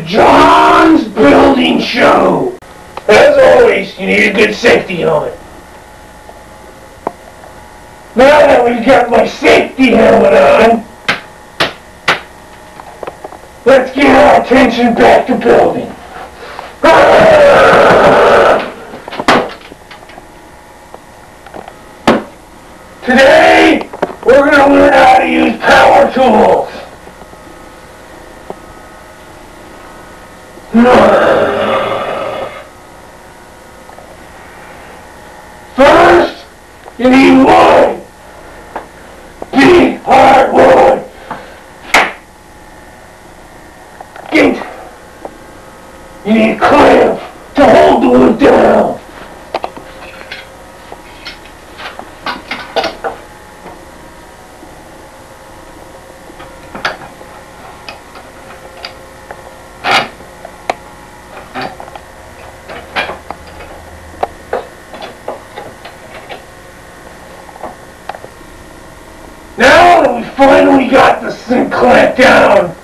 John's Building Show. As always, you need a good safety helmet. Now that we've got my safety helmet on, let's get our attention back to building. Today, we're going to learn how to use power tools. First, you need wood. Big hard wood. Gate. You need a clamp to hold the wood down. Now that we finally got this thing clamped down,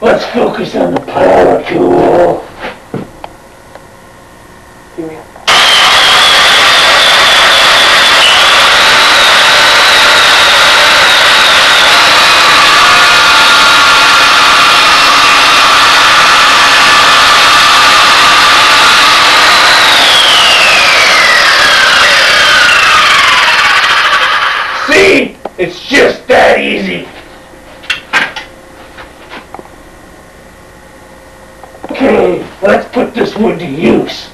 let's focus on the power tool. See? It's just that easy. Okay, let's put this wood to use.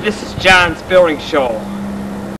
This is John's Building Show.